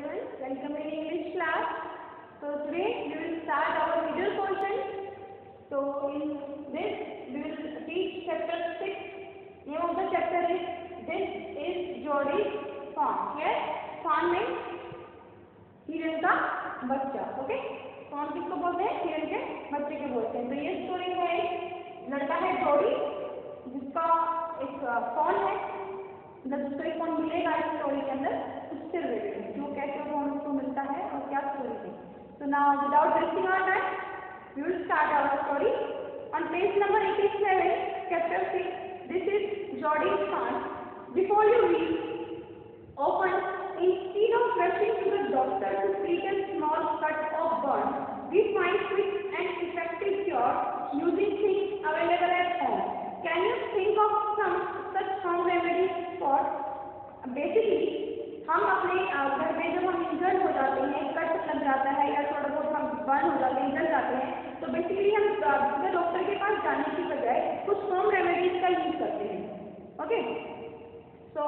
everyone. Welcome in English class. So today we will start our middle portion. So in this we will teach chapter 6. Name of the chapter is This is Jodi's Fawn. Here fawn means हिरन का बच्चा okay कौन किसको बोलते हैं हिरन के बच्चे को बोलते हैं तो ये स्टोरी है एक लड़का है जोड़ी जिसका एक फ़ोन है मतलब उसको एक कौन मिलेगा इस स्टोरी के अंदर उससे रिलेटेड जो कैसे वो उसको मिलता है और क्या स्टोरी थी तो now without dressing on that we will start our story on page number eighty seven chapter six this is Jodi Khan before you we open instead of rushing to the doctor to treat a small cut of burn we find quick and effective cure using things available at home Can you think of some such home remedies for? Basically, हम अपने घर में जब हम injured हो जाते हैं cut लग जाता है या थोड़ा बहुत हम बर्न हो जाते हैं जल जाते हैं तो बेसिकली हम डॉक्टर के पास जाने की बजाय कुछ होम रेमेडीज का यूज़ करते हैं। Okay so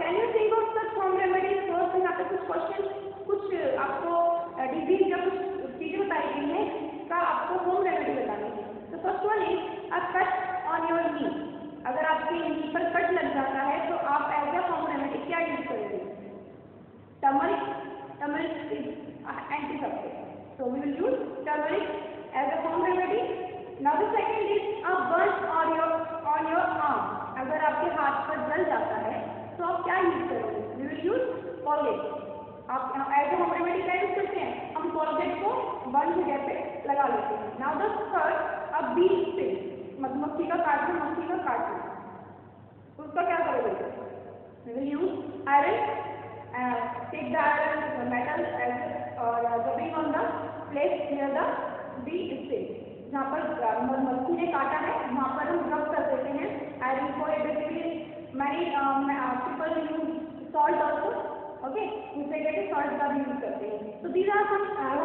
can you think of such home remedies first यहाँ पे कुछ क्वेश्चन कुछ आपको डिज़ीज़ या कुछ चीज़ें बताई गई हैं का आपको होम रेमेडी बतानी है। तो first one is a cut on your knee अगर आपके नी पर कट लग जाता है तो आप एज अ होम रेमेडी क्या यूज़ करेंगे turmeric turmeric is antiseptic so we will use turmeric as a home remedy now the second is a burn on your on your arm अगर आपके हाथ पर जल जाता है तो आप क्या यूज़ करोगे? वी विल यूज़ कॉलगेट आप एज होम रेमेडी क्या यूज़ करते हैं? हम कॉलगेट को वन जगह पे लगा लेते हैं। नाउ द थर्ड अब बी से मधुमक्खी का काटना मक्खी का काटना उसका क्या करोगे? Use iron take the iron metal और on the place near the bee से जहाँ पर मधुमक्खी ने काटा है, वहाँ पर हम रब कर देते हैं आयरन को। Basically many use salt also okay दूसरे कहते सॉल्ट का भी यूज़ करते हैं। तो these are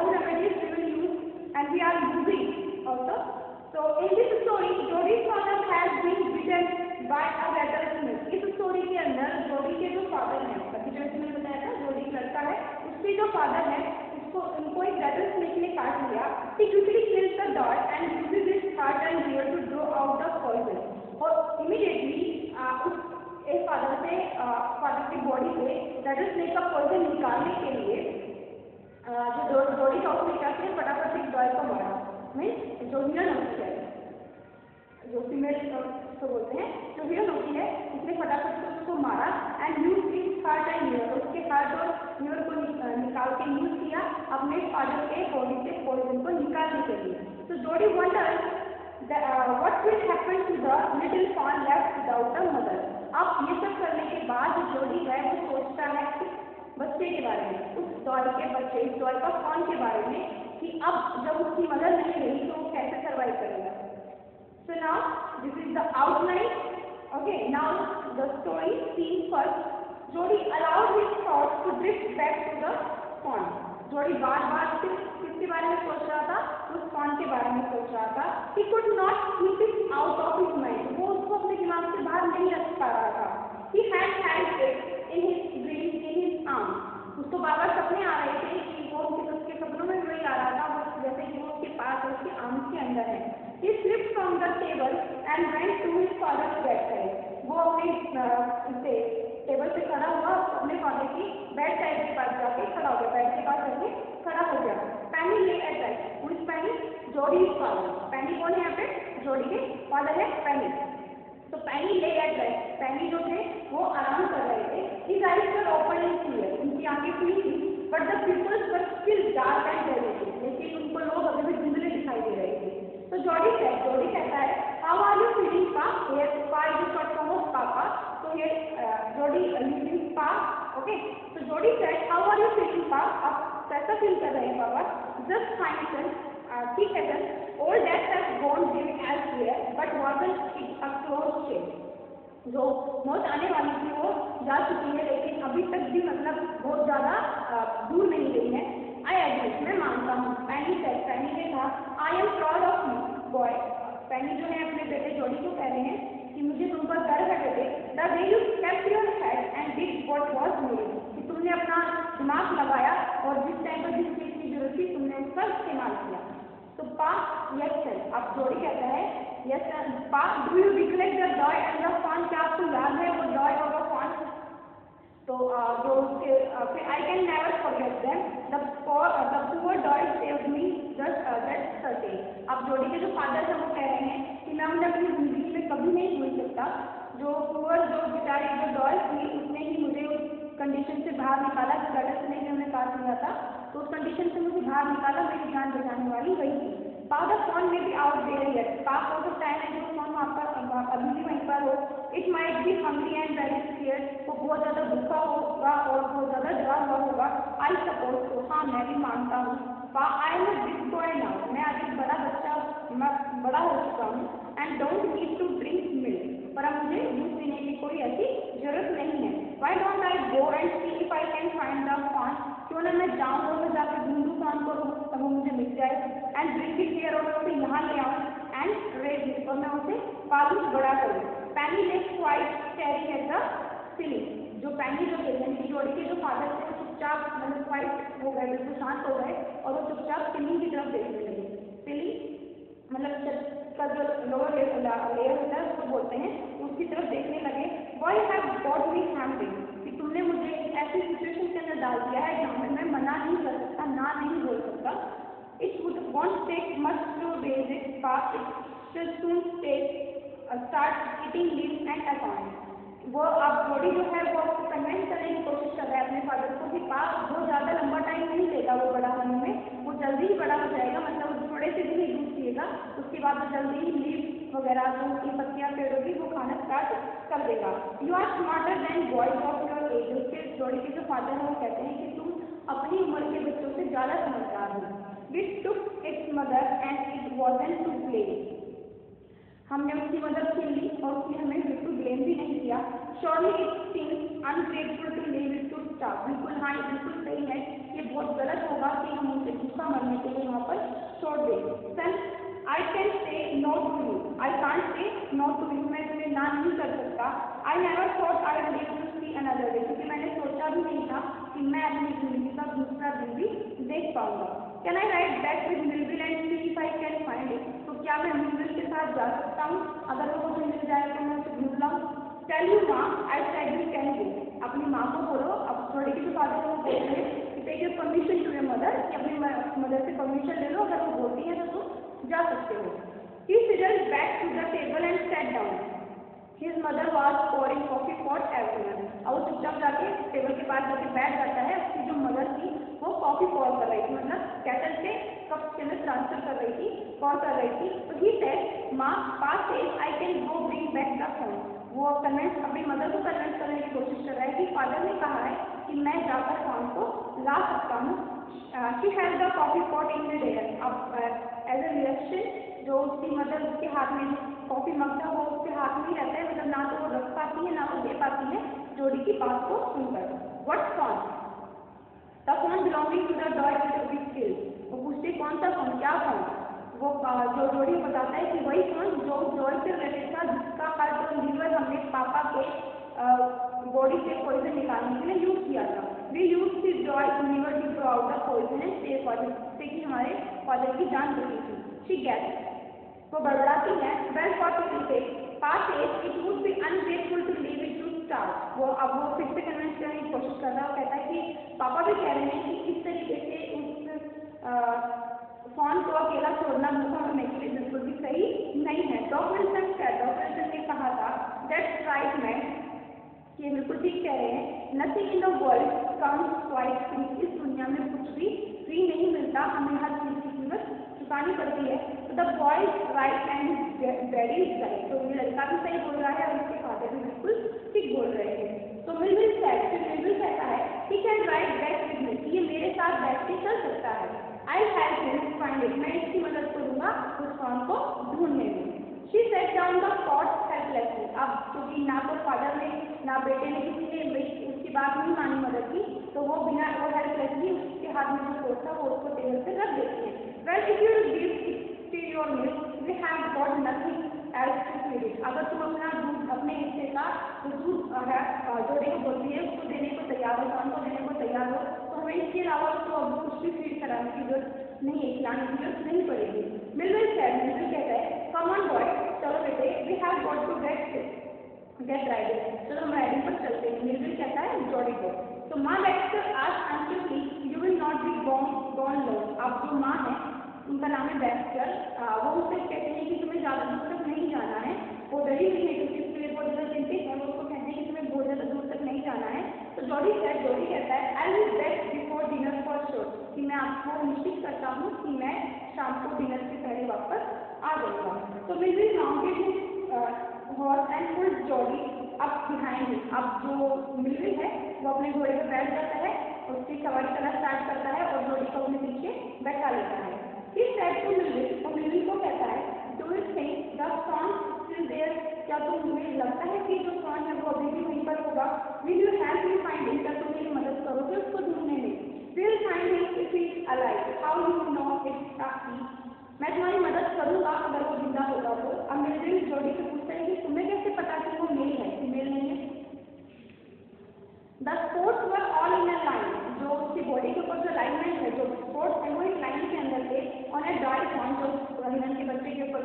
remedies we will use and we are using also so in this story Jodi's father has been bitten by a rattlesnake इस story के अंदर जोड़ी के जो फादर हैं अभी जो इसमें बताया था जोड़ी लड़का है उसके जो फादर है उसको उनको एक rattlesnake ने काट लिया he quickly kills the dog and uses his heart and ear to draw out the poison और immediately उस एक फादर से फादर की बॉडी से rattlesnake का poison निकालने के लिए बॉडी डॉक्टर क्या थे फटाफट एक डॉय को मीन्स जो हिरन होती है, जो फीमेल को बोलते हैं, जो हिरन होती है, उसने फटाफट से उसको मारा and use is heart and near उसके हार्ट और न्यूर को निकाल के यूज़ किया अपने फादर के बॉडी से पॉइजन को निकालने के लिए. तो Jody wonder what will happen to the little fawn left without the mother अब ये सब करने के बाद जोड़ी है, वो सोचता है बच्चे के बारे में, उस डॉल के बच्चे, इस डॉल का फॉन के बारे में कि अब जब उसकी मदद नहीं रही तो वो कैसे सर्वाइव करेगा? So now this is the outline okay now the story scene first Jody allowed his thoughts to drift back to the pond Jody बार बार सिर्फ़ किसके बारे में सोच रहा था? उस पॉन्ड के बारे में सोच रहा था. He could not keep it out of his mind वो उसको अपने दिमाग से बाहर नहीं रख पा रहा था he had had it in his dream in his arm उसको बार बार सपने आ रहे थे कि वो उसके सपनों में वही आ रहा था वो जैसे कि वो उसके पास उसके आर्म के अंदर है he slip from the table and went to his father bed वो अपने टेबल से खड़ा हुआ, अपने फादर की बेड साइड के पास जाके खड़ा हो गया। बेड के पास जाके खड़ा हो गया। पैनी ले एट उस पैनी जोड़ी फादर पैनी कौन है यहाँ पे? जोड़ी के फादर है पैनी तो पैनी ले एट पैनी जो थे, वो आराम कर रहे थे इस आइज़ पर ओपन एंड क्लियर उनकी आँखें खुली थी but the pupils were still dark and लेकिन उनको लोग अभी भी धुंधले दिखाई दे रहे थे। तो जॉडी है जॉडी कहता है how are you feeling pa here pa is short form of papa तो here Jody using pa okay तो Jody said how are you feeling pa आप कैसा फील कर रहे हैं पापा जस्ट फाइन सर ठीक है sir all that has gone living elsewhere but wasn't it a close shave? जो मौत आने वाली थी, वो जा चुकी है, लेकिन अभी तक भी मतलब बहुत ज़्यादा दूर नहीं गई है। आई एडमिट मैं मानता हूँ। पैनी सेट पैनी ने कहा I am proud of you boy Penny जो है अपने बेटे जोड़ी को कह रहे हैं कि मुझे तुम पर गर्व है बेटे। The way you kept your head and did what was need कि तुमने अपना दिमाग लगाया और जिस टाइम पर जिस चीज़ की ज़रूरत थी, तुमने उसका इस्तेमाल किया। तो पा यस सर अब जोड़ी कहता है yes sir pa do you recollect the doe and the fawn क्या आपको याद है वो डॉय और द तो जो उसके फिर I can never forget them the the poor doe saved me just that certain अब जोड़ी के जो फादर है, वो कह रहे हैं कि मैं उन्हें अपनी ज़िंदगी में कभी नहीं भूल सकता। जो पुअर जो बेचारी जो डॉय थी, उसने ही मुझे उस कंडीशन से बाहर निकाला। जो गलत ने उन्हें काट लिया था। तो उस कंडीशन से मुझे बाहर निकाला। मेरी जान बचाने वाली वही थी। पाउडर फ़ोन में भी आउट दे रही है पास हो सकता है जो फ़ोन पर अभी भी वहीं पर हो। It might be hungry and very scare वो बहुत ज़्यादा भूखा होगा और बहुत ज़्यादा डरा हुआ होगा। आई सपोज़ तो हाँ मैं भी मानता हूँ। I am big boy now मैं अभी बड़ा बच्चा, मैं बड़ा हो चुका हूँ। And don't need to drink milk पर अब मुझे दूध पीने की कोई ऐसी ज़रूरत नहीं है। Why don't I go and see if I can find the fawn क्यों ना मैं जाऊँ और मैं जाकर ढूंढूँ फॉन को तब वो मुझे मिल जाए। एंड इट हेयर और उसे यहाँ ले आऊँ एंड इट और मैं उसे पालू बड़ा करूँ। Penny let quiet carry at the ceiling जो पैनी जो यानी जोड़ी के जो फादर थे वो चुपचाप मतलब क्वाइट हो गए, बिल्कुल शांत हो गए और वो चुपचाप सीलिंग की तरफ़ देखने लगे। सीलिंग मतलब का जो लोअर लेयर होता है हैं, उसकी तरफ़ देखने लगे वॉय हैव मी हैंडिंग कि तुमने मुझे एक ऐसी सिचुएशन के अंदर डाल दिया है जहाँ में मैं मना नहीं कर सकता, ना नहीं बोल सकता। It would won't take much to raise it pa's it soon take start eating leave and account वो आप बॉडी जो है वो आपको कन्वेंस करने की कोशिश कर रहा है, अपने फादर को कि पास बहुत ज़्यादा लंबा टाइम नहीं लेगा वो बड़ा होने में। वो जल्दी ही बड़ा हो जाएगा मतलब थोड़े से दिन ही दूध पिएगा, उसके बाद वो जल्दी ही लीव वगैरह जो उसकी पत्तियाँ, पेड़ों की, वो खाना स्टार्ट कर देगा। You are smarter than boys of your age उसके जोड़ी के जो फादर हैं, वो कहते हैं कि तुम अपनी उम्र के बच्चों से ज़्यादा समझदार हो। Which took its mother and it wasn't to play हमने उसकी मदद छीन ली और उसने हमें बिल्कुल ब्लेम भी नहीं किया। Surely it seems ungrateful to leave it to starve बिल्कुल हाँ ये बिल्कुल सही है ये बहुत गलत होगा कि हम उनसे भूखा मरने के लिए वहाँ पर छोड़ दें। Son I can say no to you I can't say no to you मैं तुम्हें ना नहीं कर सकता. I never thought I live to see another day क्योंकि मैंने सोचा भी नहीं था कि मैं अपनी ज़िंदगी का दूसरा दिन भी देख पाऊँगा. Can I ride back with Millwheel and see if I can find it तो क्या मैं मिलविल के साथ जा सकता हूँ? अगर वो मुझे मिल जाए तो मैं उसे ढूंढ लाऊँ? Tell you ma I said you can go अपनी माँ को बोलो. अब थोड़ी की फादर को बोल कि take your permission to your mother कि अपनी मदर से परमिशन ले लो. अगर वो बोलती है तो जा सकते हो। He sizzle back to the table and sat down his mother was pouring coffee for everyone और वो चुपचाप जाके टेबल के पास जाके बैठ जाता है। उसकी जो मदर थी, वो कॉफ़ी पॉर कर रही थी मतलब कैटल से कप के अंदर ट्रांसफ़र कर रही थी पॉर कर रही थी। तो ही said ma, pa's say I can go bring back the fawn वो कन्वेंस अपनी मदर को कन्वेंस करने की कोशिश कर रहा है कि फादर ने कहा है कि मैं जाकर फ़ोन को ला सकता हूँ she has the coffee pot in there अब एज ए रिएक्शन जो उसकी मदर उसके हाथ में कॉफ़ी मग था वो उसके हाथ में ही रहता है मतलब ना तो वो रख पाती है ना वो दे पाती है जोड़ी की बात को सुनकर what fawn the fawn belonging to the doe skill वो पूछते कौन सा फ़ोन क्या फ़ोन वो जो जोड़ी बताता है कि वही फ़ोन जो जॉय से रिलेटेड था जिसका कार्टून लीवर हमने पापा के बॉडी से पॉइजन निकालने के लिए यूज़ किया था we use to liver to throw out the poison and save father जिससे कि हमारे फादर की जान बची थी शी गैस वो बड़बड़ाती है well for to say pa's as it would be ungrateful to leave it to starve वो अब वो फिर से कन्विंस करने की कोशिश कर रहा है कहता है कि पापा भी कह रहे हैं कि इस तरीके से उस फ़ोन को अकेला छोड़ना भूखा होने लिए बिल्कुल भी सही नहीं है। डॉक्टर क्या डॉक्टर ने कहा था दैट्स राइट मैन ये बिल्कुल ठीक कह रहे हैं nothing in the comes quite free इस दुनिया में कुछ भी फ्री नहीं मिलता, हमें हर चीज़ की कीमत चुकानी पड़ती है। तो the boy's right and is right तो ये लड़का भी सही बोल रहा है और उसके फादर भी बिल्कुल ठीक बोल रहे हैं। तो मिलविल सेट फिर मिलविल कहता है he can ride with me ये मेरे साथ बैठ के चल सकता है। I help him find it मैं इसकी मदद करूँगा उस फॉर्म को ढूँढने में। She set down the pot helplessly अब क्योंकि ना तो फादर ने, ना बेटे ने किसी ने उसकी बात नहीं मानी मदद की तो वो बिना वो हेल्पलेसली उसके हाथ में जो था वो उसको टेबल पे रख देती है। Well if you give milk, we have got nothing else to feed it. अगर तुम अपना दूध अपने हिस्से का जो दूध है जोड़े को बोलती है उसको देने को तैयार हो शाम को देने को तैयार हो तो हमें इसके अलावा तो अब कुछ भी फ़ीड कराने की ज़रूरत नहीं है खिलाने की ज़रूरत नहीं पड़ेगी। मिलविल सैड मिलविल कहता है कम ऑन बॉय चलो बेटे we have got to get get riding चलो राइडिंग पर चलते हैं मिलविल कहता है जॉडी को तो माँ बैठकर आज please you will not be gone gone लो अब जो माँ है, उनका नाम है बैठकर वो उससे कहते हैं कि तुम्हें ज़्यादा दूर तक नहीं जाना है। वो डरी हुई है क्योंकि उसके लिए बहुत ज़्यादा चिंतित है उसको कहते हैं कि तुम्हें बहुत ज़्यादा दूर तक नहीं जाना है। तो जॉडी सेट जॉडी कहता है I will best before dinner for sure कि मैं आपको निश्चित करता हूँ कि मैं शाम को डिनर से पहले वापस आ जाऊँगा। तो मिल भी mounted horse and pull Jody अब बिहाइंड अब जो मिलविल है, वो अपने घोड़े पर बैठ जाता है, उसकी सवारी करना स्टार्ट करता है और जोड़ी को अपने पीछे बैठा लेता है। इस टाइप को मिलविल और मिलविल को कहता है do you think the song still there क्या मुझे लगता है कि जो सॉन्ग है वो अभी भी वहीं पर होगा? Will you help you find क्या तुम मेरी मदद करोगे उसको ढूँढने में will find him if he is alive how you know it's a he मैं तुम्हारी मदद करूँगा अगर वो ज़िंदा होगा तो अब मिलविल जोड़ी से पूछते हैं कि तुम्हें कैसे पता कि वो मेल है फीमेल नहीं है the spots were all in a line जो उसकी बॉडी के ऊपर जो लाइनमेंट है जो स्पोर्ट्स है वो एक लाइन के अंदर थे ऑन ए ड्राई पॉइंट जो हिरन के बच्चे के ऊपर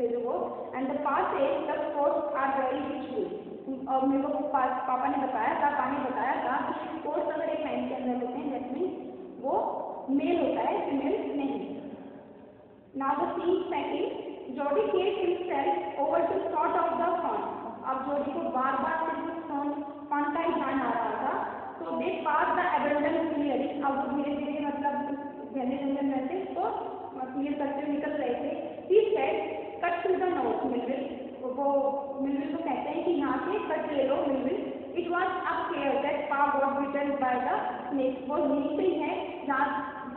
थे जो वो and the pa's a the spots are very useful और मेरे को पापा ने बताया था पापा ने बताया था कि स्पोर्ट्स अगर एक लाइन के अंदर होते हैं दैट मीन वो मेल होता है फीमेल नहीं the scene second Jody case himself over to thought of the fawn अब जॉडी को बार बार फॉन का ही ध्यान आ रहा था। तो they pass the abandon clearing अब वो धीरे धीरे मतलब जंगल में से तो क्लियर करते हुए निकल रहे थे। He said cut to the note Milville वो मिलविल को कहते हैं कि यहाँ से कट ले लो Millwheel it was up clear that pa what bitten by the snake वो नीचे है, जहाँ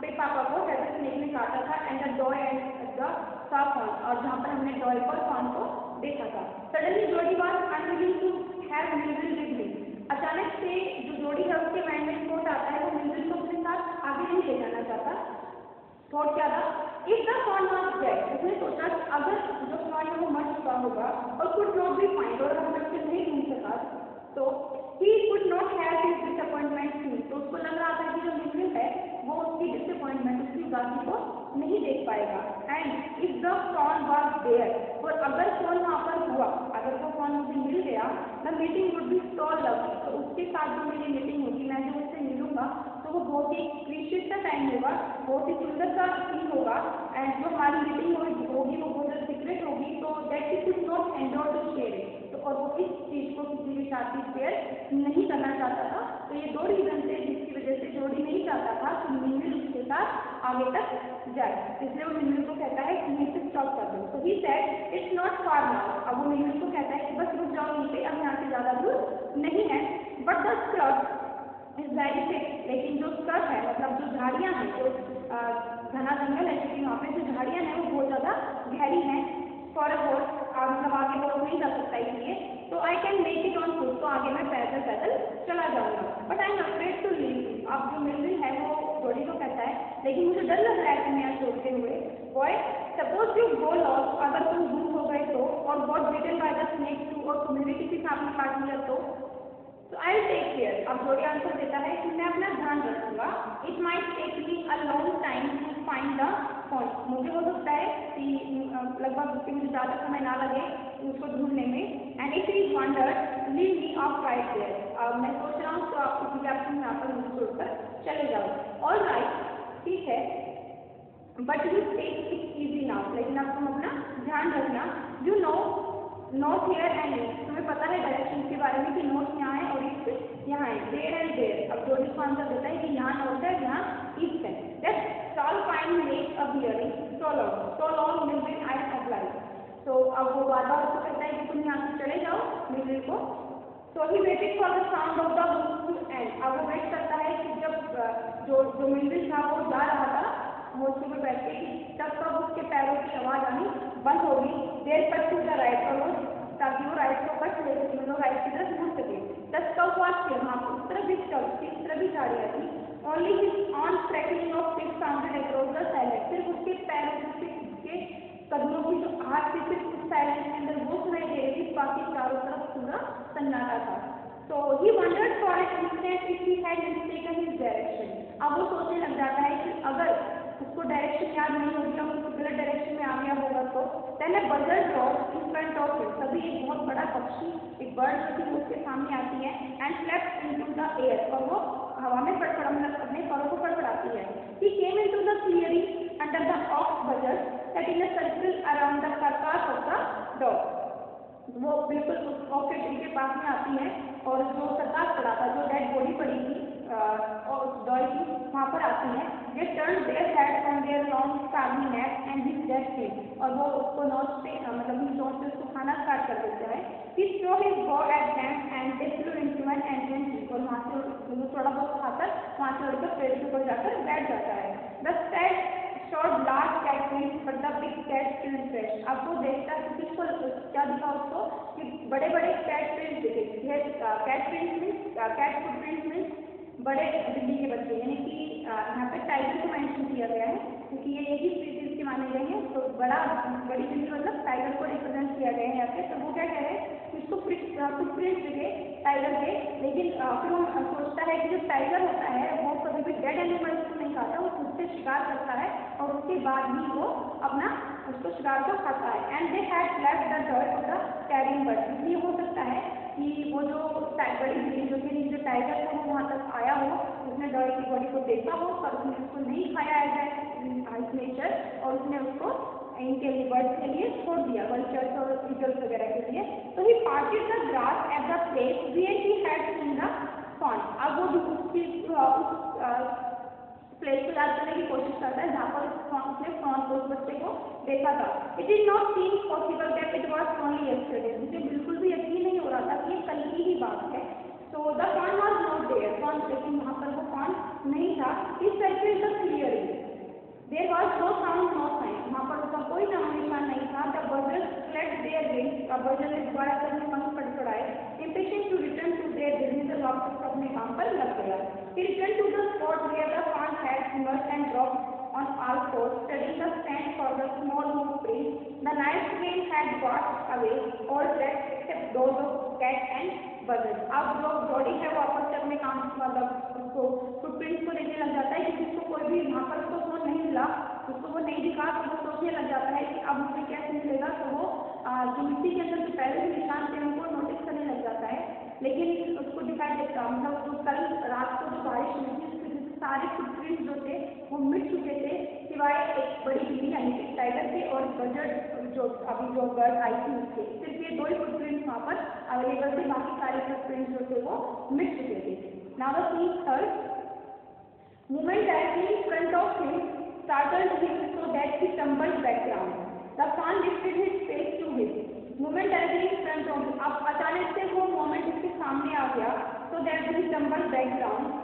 पे पापा को डेविल स्नेक ने काटा था and the doe and the fawn और जहाँ पर हमने डॉय पर फॉन को देखा था। Suddenly Jody was unwilling to have Millwheel with him अचानक से जो जोड़ी है, उसके माइंड में थॉट आता है वो मिलविल को अपने साथ आगे नहीं ले जाना चाहता। थॉट क्या था? If the fawn was dead उसने सोचा कि अगर जो फॉन है, वो मर चुका होगा और कुड नॉट बी फाइंड और हम तक नहीं ढूंढ सका तो he could not have his disappointment seen तो उसको लग रहा था कि जो मिलविल है वो उसकी डिसअपॉइंटमेंट उसकी उदासी को नहीं देख पाएगा। And if the fawn was there और अगर फ़ोन वहाँ पर हुआ, अगर वो फ़ोन मुझे मिल गया the meeting would be so love तो उसके साथ जो मेरी मीटिंग होगी, मैं जब उससे मिलूँगा तो वो बहुत ही प्रीशियस सा टाइम होगा, बहुत ही सुंदर सा फील होगा। एंड जो हमारी मीटिंग होगी वो बहुत सीक्रेट होगी तो that is could not endure to share तो और वो इस चीज़ को किसी के साथ भी शेयर नहीं करना चाहता था। तो ये दो रीजन थे जिसकी वजह से जोड़ी नहीं चाहता था, कि मिलमिल उसके साथ आगे तक जाए। इसलिए वो मिलमिल को कहता है कि यहीं से स्टॉप कर दो। तो he said it's not far now अब वो मिलमिल को कहता है कि बस रुक जाओ यहीं पे, अब यहाँ से ज़्यादा दूर नहीं है। But the scrub is very thick लेकिन जो स्क्रब है मतलब जो झाड़ियाँ हैं, जो घना जंगल है क्योंकि वहाँ पे जो झाड़ियाँ हैं, वो बहुत ज़्यादा गहरी हैं। फॉर अ होर्स मतलब आगे वो नहीं जा सकता इसलिए। तो I can make it on foot तो आगे मैं पैदल पैदल चला जाऊँगा। But I am afraid to leave आप जो मिलविल है, वो बॉडी को कहता है, लेकिन मुझे डर लग रहा है तुम्हें यहाँ छोड़ते हुए boy suppose you go lost अगर तुम गुम हो गए तो और बहुत bitten by the snake too और कम्युनिटी के सामने काट लिया तो तो आई टेक केयर अब जोड़ी आंसर देता है कि मैं अपना ध्यान रखूँगा। It might take me a long time to find the point मुझे हो सकता है कि लगभग उसके मुझे ज़्यादा समय ना लगे उसको ढूँढने में। And if his wonder leave me off right there अब मैं सोच रहा हूँ तो आप किसी भी आपको यहाँ पर मुझे छोड़कर चले जाओ। ऑल राइट ठीक है। But you take it easy now लेकिन तुम अपना ध्यान रखना। You know not here and east तुम्हें पता है डायरेक्शन के बारे में कि नॉर्थ यहाँ है और ईस्ट यहाँ है। देर एंड देर अब जो इसको आंसर देता है कि यहाँ नॉर्थ है, यहाँ ईस्ट है। Make a bearing so long so long I तो अब वो बार बार उसको कहता है कि तुम यहाँ से चले जाओ को। तो he waited for the sound of the end अब वो वेट करता है कि जब जो जो था, वो जा रहा था मोर्चे पर बैठ के तब तक उसके पैरों की आवाज़ आनी बंद होगी। देर पर राइट और वो ताकि वो राइट को कट ले सके मतलब राइट की तरफ़ मुड़ सके। दस का उपवास थे वहाँ पर उस तरफ़ भी इस तरफ़ भी झाड़ियाँ थी। Only his own tracking of feet sounded across the silent सिर्फ़ उसके पैरों से उसके कदमों की जो हाथ से सिर्फ़ उस साइलेंस के अंदर वो सुनाई दे रही थी, बाकी चारों तरफ़ पूरा सन्नाटा था। तो he wondered for an instant if he had mistaken his direction अब वो सोचने लग जाता है कि अगर उसको डायरेक्शन याद नहीं होगी और किसी गलत डायरेक्शन में आ गया होगा तो। पहले buzzard drop in front of him तभी एक बहुत बड़ा पक्षी, एक बर्ड जो थी उसके सामने आती है and flaps into the air और वो हवा में फड़फड़ा मतलब अपने परों को फड़फड़ाती है। He came into the clearing under the of buzzard that in a circle around the carcass of the dog वो बिल्कुल उस ऑफ़ ट्री के पास में आती है और जो सरकार पड़ा था, जो डेड बॉडी पड़ी थी और डॉल की, वहाँ पर आती है। ये turn there there long stately neck and this dead thing और वो उसको नोच पे मतलब ही नोच पे उसको खाना स्टार्ट कर देता है। He throw his go at them and they flew into an entrance और वहाँ से वो थोड़ा बहुत खाकर वहाँ से उड़कर पेड़ के ऊपर जाकर बैठ जाता है। The stat short large cat means but the big cat still fresh अब वो देखता है कि इसको क्या दिखा उसको कि बड़े बड़े कैट प्रिंट दिखे cat print means cat foot print means बड़े बिल्ली के बच्चे, यानी कि यहाँ पे टाइगर को मेंशन किया गया है, क्योंकि ये यही स्पीसीज के माने गए हैं तो बड़ा, बड़ी बिल्ली मतलब टाइगर को रिप्रेजेंट किया गया है यहाँ पे। तो वो क्या कह रहे हैं फुटप्रिंट दिखे टाइगर के लेकिन फिर वो सोचता है कि जो टाइगर होता है, वो कभी भी डेड एनिमल्स को नहीं खाता, वो खुद से शिकार करता है, और उसके बाद ही वो अपना, उसको शिकार को खाता है। And they had left the of the carrion bird इसलिए हो सकता है कि वो जो बड़ी बिल्ली जो कि तक आया हो, उसने की बॉडी को देखा हो, पर उसने उसको नहीं खाया एज नेचर और उसने उसको इनके लिए बर्ड्स के लिए छोड़ दिया वल्चर्स और ईगल्स वगैरह के लिए। तो he parted the grass at the place where he had seen the fawn अब वो उसकी उस प्लेस को याद करने की कोशिश करता है, जहाँ पर उसने फ्रॉन को, उस बच्चे को देखा था। It is not seen possible that it was only yesterday मुझे बिल्कुल भी यकीन नहीं हो रहा था कि ये कल की ही बात है। तो the fawn was not there fawn लेकिन वहाँ पर वो फॉन नहीं था इस circle the clear there was no sound no sign वहाँ पर उसका कोई नाम निशान नहीं था the buzzard flapped their wing buzzard ने दोबारा करने पंख फड़फड़ाए impatient to return to their business वापस अपने काम पर लग गया He returned to the spot where the fawn had emerged and dropped on all fours, studying the stand for the small hoof prints. The night wind had washed away all tracks except those buzzard. अब जो body है वो आपस से अपने काम मतलब उसको फुटप्रिंट को देखने लग जाता है क्योंकि उसको कोई भी वहाँ पर उसको फ़ोन नहीं मिला, उसको वो नहीं दिखा तो वो सोचने लग जाता है कि अब मुझे कैसे मिलेगा तो वो जो मिट्टी के अंदर जो पहले भी निशान थे उनको नोटिस करने लग जाता है लेकिन उसको दिखाई देता मतलब कल रात को जो बारिश हुई थी सारे फुटप्रिंट जो थे, वो मिट चुके थे, सिवाय एक बड़ी बिल्ली यानी कि टाइगर के और बजट जो अभी जो बर्ड आई थी उसके सिर्फ़ ये दो ही फुटप्रिंट वहाँ पर अवेलेबल थे, बाकी सारे फुटप्रिंट जो थे वो मिट चुके थे the seen third movement directly front of him startled him so that he stumbled background. The fawn lifted his face to him. Directly front of अब अचानक से वो मोमेंट इसके सामने आ गया so that he stumble background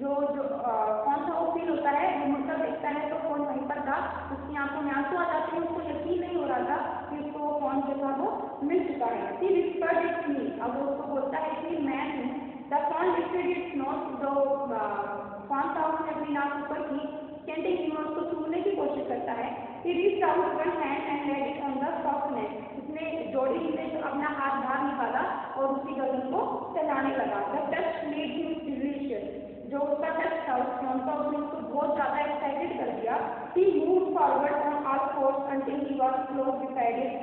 जो जो कौन सा वो फील होता है वो मुड़कर देखता है तो फ़ोन वहीं पर था। उसकी आँखों में आँसू आ जाते हैं, उसको यकीन नहीं हो रहा था कि उसको वो फ़ोन जो था वो मिल चुका है। सी विस्पर्ड इट्स मी अब वो उसको बोलता है कि मैं हूँ। The fawn lifted its not जो फ़ोन था उसने अपनी नाक ऊपर की कैंटिंग की उसको छूने की कोशिश करता है। He reached out one hand and laid it on the soft neck उसने जोड़ी से अपना हाथ बाहर निकाला और उसी गर्दन को चलाने लगा। The touch made him delicious जो उसका टच था उस फ़ोन का उसने उसको बहुत ज़्यादा एक्साइटेड कर दिया he moved forward on all fours until he was close beside it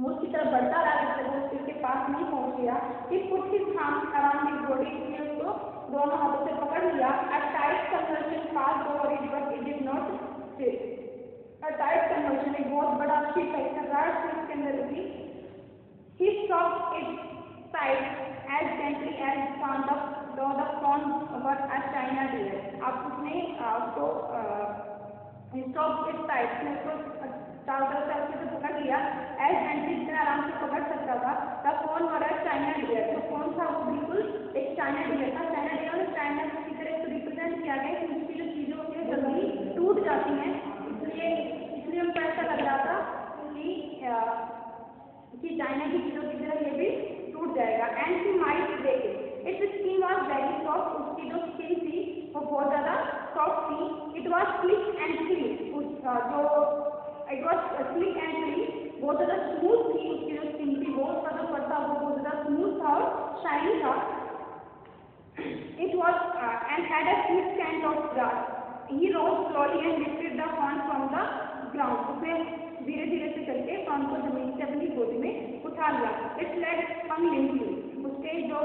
वो उसकी तरफ़ बढ़ता रहा जब तक वो उसके पास नहीं पहुँच गया he put his hands around his body उसने उसको दोनों हाथों से पकड़ लिया. A tight convulsion passed over it, but it did not sit tight conversion एक बहुत बड़ा शिप है करार से इसके अंदर भी. He stop it side as gently as found the though the fawn were as china deer आप उसने उसको स्टॉप इस साइड से उसको चारों तरफ़ से अच्छे से पकड़ लिया एज एंट्री इतना आराम से पकड़ सकता था। तब फ़ोन हो रहा है चाइना डियर जो फ़ोन था वो बिल्कुल एक चाइना डियर था। चाइना डियर और चाइना की तरह इसको रिप्रेजेंट किया गया कि उसकी जो चीज़ों होती जल्दी टूट जाती हैं। इसलिए इसलिए हमको ऐसा लग रहा था कि चाइना की चीज़ों की तरह ये भी टूट जाएगा। And she might break it its skin was very soft उसकी जो स्किन थी, वो बहुत ज़्यादा सॉफ्ट थी it was slick and clean जो it was slick and clean बहुत ज़्यादा स्मूथ थी उसकी जो स्किन थी वो उसका जो फर था वो बहुत ज़्यादा स्मूथ था और शाइनी था it was and had a sweet scent of grass he rose slowly and lifted the fawn from the ground उसे धीरे धीरे से करके फॉन को ज़मीन से अपनी गोदी में उठा लिया। इट्स लेग हंग लिंकली उसके जो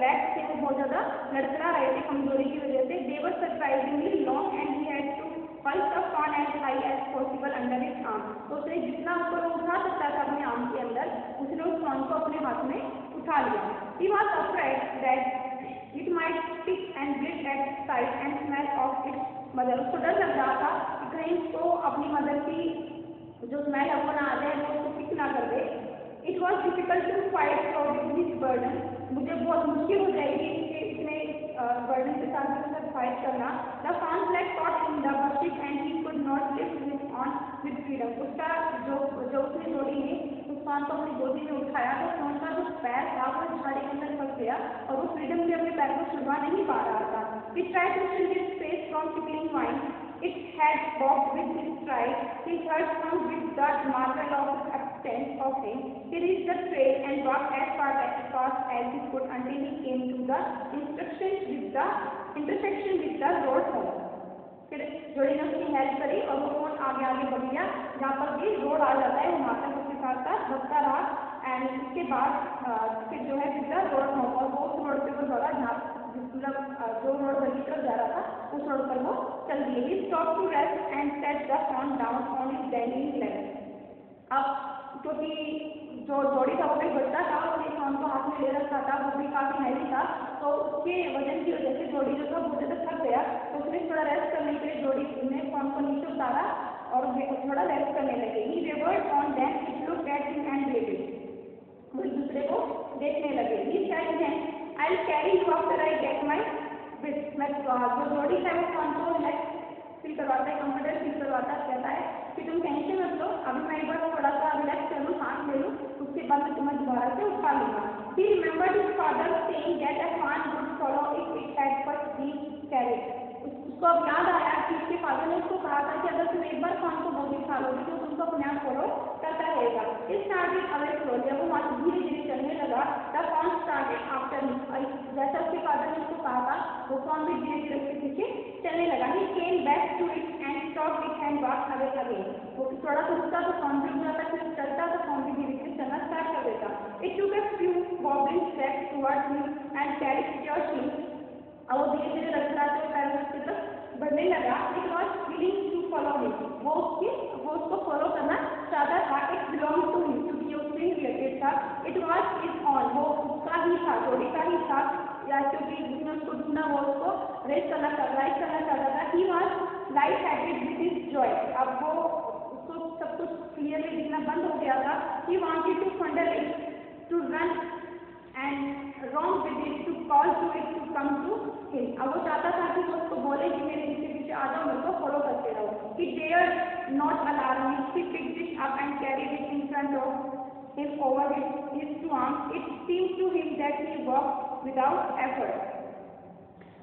लेग थे वो बहुत ज़्यादा लड़खड़ा रहे थे, कमज़ोरी की वजह से। They were surprisingly long and he had to pulls the fawn as high as possible under his arm तो उसने जितना ऊपर उठा सकता था अपने आर्म के अंदर, उसने उस फॉन को अपने हाथ में उठा लिया। He was afraid that it might stick and bleed at side and smell of its mother उसको डर लग रहा था कि कहीं उसको अपनी मदर की जो स्मेल है वो ना आ जाए, वो उसको पिक ना कर दे। It was difficult to fight for this burden मुझे बहुत मुश्किल हो जाएगी इसके इतने बर्डन के साथ मेरे साथ फाइट करना। The fawn flag caught in the bushes and he could not his own with freedom उसका जो जो उसने जोड़ी उस फान को अपनी गोदी में उठाया तो फान का जो पैर था वो झाड़ी के अंदर फंस गया और वो फ्रीडम से अपने पैर को छुड़वा नहीं पा रहा था। It try to shield his face from tickling wine. It had bobbed with his stride. His heart hung with the marvel of extent of him. He reached the trail and walked as far as fast as he could until he came to the intersection with the intersection with the road home. फिर जोड़ी ने उसकी help करी और वो phone आगे आगे बढ़ गया जहाँ पर भी रोड आ जाता है। वहाँ तक उसके साथ साथ बढ़ता रहा एंड उसके बाद फिर जो है सीधा रोड होम और वो उस रोड पे वो दौड़ा। जहाँ मतलब जो रोड घर की तरफ़ जा रहा था, उस रोड पर वो चल दिए। He stop to rest and set the fawn down on his denning level अब क्योंकि जो जोड़ी वो भी बढ़ता था ये फ़ोन को हाथ में ले रखा था, वो भी काफ़ी हैवी था। तो उसके वज़न की वजह से जोड़ी जो था बहुत ज़्यादा थक गया। तो उसने थोड़ा रेस्ट करने के लिए जोड़ी ने फ़ोन को नीचे उतारा और थोड़ा रेस्ट करने लगे। He revered on them it look at him and वो एक दूसरे को देखने लगे। He I carry you after I get my with मैं, जो जोड़ी है वो फ़ोन को रिलैक्स फील करवाता है कंफर्टेबल फील करवाता है, कहता है कि तुम टेंशन मत लो, अभी मैं एक बार थोड़ा सा रिलैक्स कर लूँ सांस ले लूँ, उसके बाद मैं तुम्हें दोबारा से उठा लूँगा। He remember his father saying that a fawn would follow if it had first been carried उसको अब याद आया कि उसके फादर ने उसको कहा था कि अगर तुम एक बार फान को बहुत खा लोगे तो तुमको अपने आप फॉलो करता रहेगा। इस स्टार्टेड अवे फ्लो जब वो वहाँ धीरे धीरे चलने लगा द फॉन स्टार्टेड आफ्टर जैसा उसके फादर ने उसको कहा था, वो फॉर्म भी धीरे धीरे उसके पीछे चलने लगा। He came back to it and stop it and walk away again वो थोड़ा सा रुकता तो फॉर्म भी जाता फिर चलता तो फॉर्म भी धीरे धीरे चलना स्टार्ट कर देता। It to get few bobbing wobbling steps me and carriage your she और वो धीरे धीरे रखते पैर उसके तरफ़ बढ़ने लगा। It was feeling to follow him वो उसकी वो उसको फॉलो करना चाहता था। इट बिलोंग टू हिम क्योंकि उससे ही रिलेटेड था। इट वॉज़ इज़ ऑन वो उसका ही था, जोड़ी का ही था। या क्योंकि जिसने उसको ढूंढा वो उसको रेस करना कर राइट करना चाहता था। He was light habit with his joy अब वो उसको सब कुछ क्लियरली दिखना बंद हो गया था। He wanted to it to run and wrong with it to call to it to come to him अब वो चाहता था कि वो उसको बोले कि मेरे पीछे पीछे आ जाओ, मेरे को फॉलो करते रहो। He dare not alarm he picked it up and carried it in front of him over his two arm it seemed to him that he walk without effort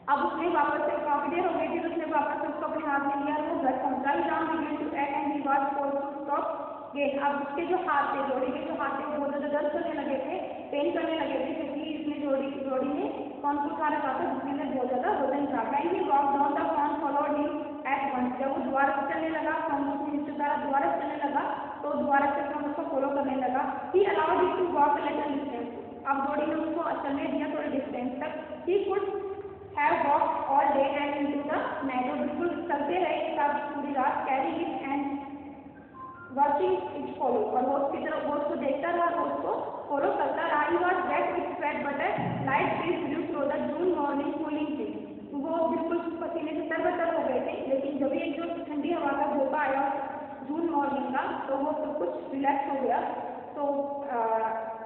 अब उसने वापस से काफ़ी देर हो गई थी उसने वापस से उसको अपने हाथ में लिया वो घर पहुँचा। He ram began to at and he was force to stop get अब उसके जो हाथ थे, जोड़ी के जो हाथ थे, वो बहुत ज़्यादा दर्द होने लगे थे। पेन करने लगे थे, क्योंकि इसने जोड़ी जोड़ी ने कौन को उठा रखा था जिसके अंदर बहुत ज़्यादा वज़न था when he walk down the fawn followed at once जब वो दोबारा से चलने लगा नीचे उतारा दोबारा से चलने लगा तो दोबारा से कौन उसको फॉलो करने लगा। He allowed him to walk little distance अब जोड़ी ने उसको चलने दिया थोड़े डिस्टेंस तक। He could have walk all day and into the night बिल्कुल चलते रहे पूरी रात carry it and watching it follow और वो उसकी तरफ़ वो उसको देखता रहा वो उसको फॉलो करता रहा. He was wet with sweat but a light breeze blew through the June morning cooling थी वो बिल्कुल पसीने से तरबतर हो गए थे, लेकिन जब एक जो ठंडी हवा का झोंका आया जून मॉर्निंग का तो वो सब कुछ रिलैक्स हो गया. तो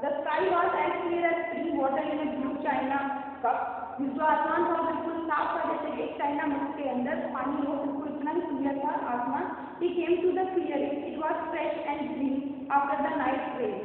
the sky was as clear as spring water in blue china cup जो आसमान था, बिल्कुल साफ़ था, जैसे एक चाइना मग के अंदर पानी हो, बिल्कुल ही क्लियर था आसमान he came to the clear it was fresh and green after the night rain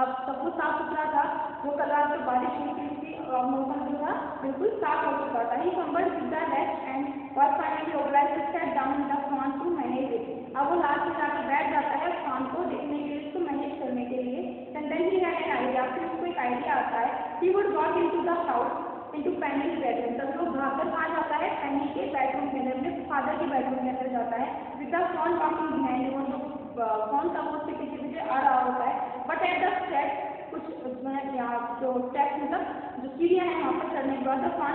अब सब कुछ साफ़ सुथरा था। जो कल रात को बारिश हुई थी उसकी मौसम जो था, बिल्कुल साफ़ हो चुका था। He cumbered with the rest and was finally oblige to set down the fawn to manage it अब वो लास्ट में जाकर बैठ जाता है फॉन को देखने के लिए, उसको मैनेज करने के लिए। And then he had an idea फिर उसको एक आइडिया आता है। He would walk into the house into Penny bedroom तब लोग भागकर कहाँ जाता है फैमिली के बेडरूम के अंदर अपने फादर के बेडरूम के अंदर जाता है। विद कौन वॉकिंग बिहाइंड वो जो कौन सा वो सिटी पीछे पीछे आ रहा होता है। बट एट द स्टेप कुछ यहाँ जो स्टेप मतलब जो सीढ़ियाँ हैं वहाँ पर चढ़ने के बाद द फान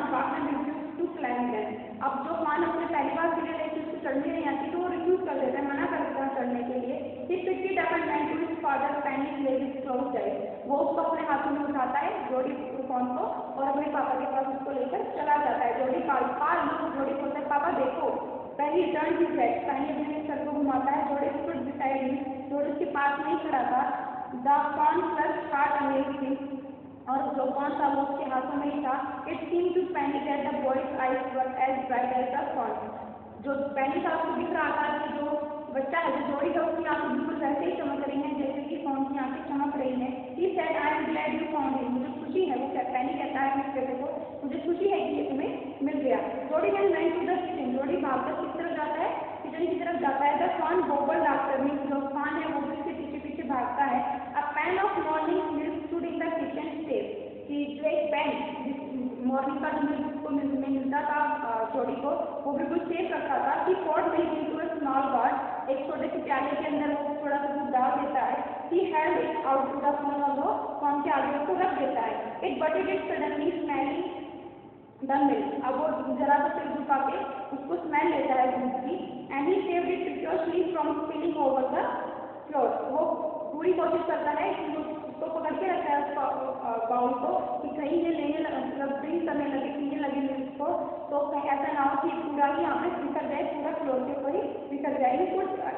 टू क्लाइम देन अब जो फान अपने पहली बार सीढ़ियाँ लेके उसको चढ़ने नहीं आती तो वो रिफ्यूज कर देता है, मना कर देता है चढ़ने के लिए। He it up and went to his father Penny lay his closed eyes वो उसको अपने हाथों में उठाता है, जोड़ी फ़ोन को, और अपने पापा के पास उसको लेकर चला जाता है। जोड़ी पाल पाल जोड़ी बोलता है, पापा, देखो, पहली टर्न की सेट पहले अपने सर को घुमाता है, जोड़े उसको डिसाइड जोड़े उसके पास नहीं खड़ा था। The fawn plus heart amazing और जो था वो उसके हाथों में ही था। It seem to Penny at the boy's eyes were as bright as the fawn जो पैनिक उसको दिख रहा था कि जो बच्चा है, जो जोड़ी है, उसकी आँखें बिल्कुल वैसे ही चमक रही हैं, जैसे कि कौन की आँखें चमक रही हैं। He said I am glad you found him मुझे खुशी है। वो पैनिक कहता है अपने बेटे को, मुझे खुशी है कि ये तुम्हें मिल गया। Jody man went to the kitchen Jody भागकर किस तरफ़ जाता है, किचन की तरफ़ जाता है the fawn bobble after mean जो फॉन है वो भी उसके पीछे पीछे भागता है a pan of morning milk stood in the kitchen step कि जो एक पैन मॉर्निंग का जो मिल्क उसको में मिलता था जोड़ी को, वो बिल्कुल सेफ़ रखा था कि pot in too small bot एक छोटे से प्याले के अंदर वो थोड़ा सा दूध डाल देता है he had it out to the वो फ़ोन के आगे उसको रख देता है। It butted it suddenly smelling the milk अब वो जरा सा सिर झुका के उसको स्मेल लेता है दूध की। And he saved it from spilling over the floor वो पूरी कोशिश करता है कि उसको पकड़ के रखा है उस बाउल को कि कहीं ये लेने मतलब ड्रिंक करने लगे, पीने लगे मिल्क को तो कहीं ऐसा ना हो कि पूरा ही यहाँ पे बिखर जाए, पूरा फ्लोर के ऊपर ही बिखर जाए।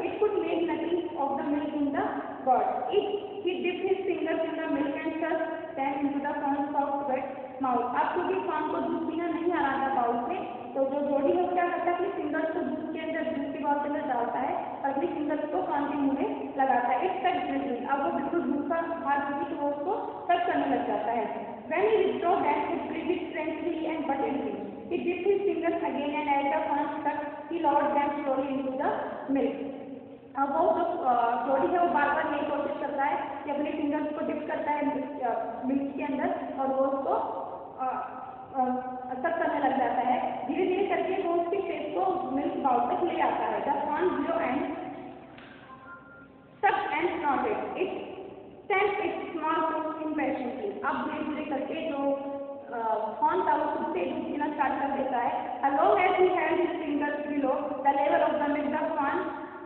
It could make nothing of the milk in the god it he dip his fingers in the milk and such then into the form of wet mouth आप क्योंकि फॉर्म को दूध पीना नहीं आ रहा था बाउल से तो जो जोड़ी है क्या करता है अपनी फिंगर्स को दूध के अंदर दूध के बाउल के अंदर डालता है और अपनी फिंगर्स को कॉर्न के मुँह में लगाता है इट टच ड्रिंकिंग अब वो बिल्कुल दूध का हाथ होगी तो वो उसको टच करने लग जाता है he restored that, he breathed it strangely and buttedly. He dipped his fingers again and as the corn stuck, he lowered them slowly into the milk. अब वो जो जोड़ी है वो बार बार यही कोशिश करता है कि अपने फिंगर्स को डिप करता है मिल्क के अंदर और वो उसको तक करने लग जाता है। धीरे धीरे करके वो उसके शेप को मिल्क बाउल तक ले आता है। जब fawn zero and sub and not it it sent it small in passion की अब धीरे धीरे करके जो फॉन था, वो खुद से पीना स्टार्ट कर देता है। Along as he have his fingers below the level of the milk the fawn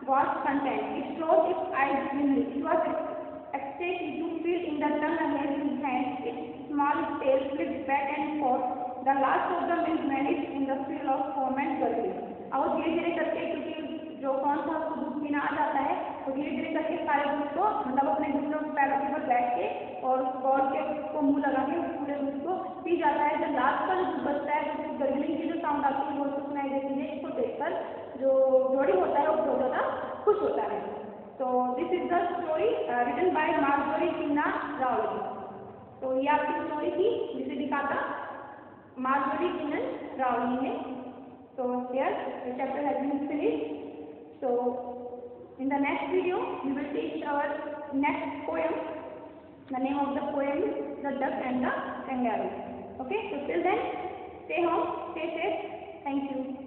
was content it shows it eyes in milk it XTEC you feel in the again in hand it small stale with back and forth the milk vanished in the field of foam and gurgling और धीरे धीरे करके, क्योंकि जो कौन था उसको दूध पीना आ जाता है तो धीरे धीरे करके सारे दूध को मतलब अपने दूसरों पैरों के ऊपर बैठ के और गौर के को मुँह लगा के उस पूरे दूध को पी जाता है। जब लास्ट का जो बचता है तो गर्गलिंग की जो साउंड आती है, वो उसको सुनाई देती है इसको देखकर जो जोड़ी होता है, वो बहुत ज़्यादा खुश होता है। तो this is the story written by Marjorie Sinha Rawley तो ये आपकी स्टोरी थी, जिसे लिखा Marjorie Kinnan Rowling in it. So here the chapter has been finished. So in the next video we will take our next poem. The name of the poem is The Duck and the Kangaroo. Okay, so till then stay home, stay safe. Thank you.